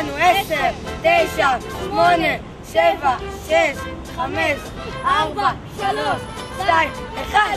איתנו, עשר, תשע, שמונה, שבע, שש, חמש, ארבע, שלוש, שתיים, אחד.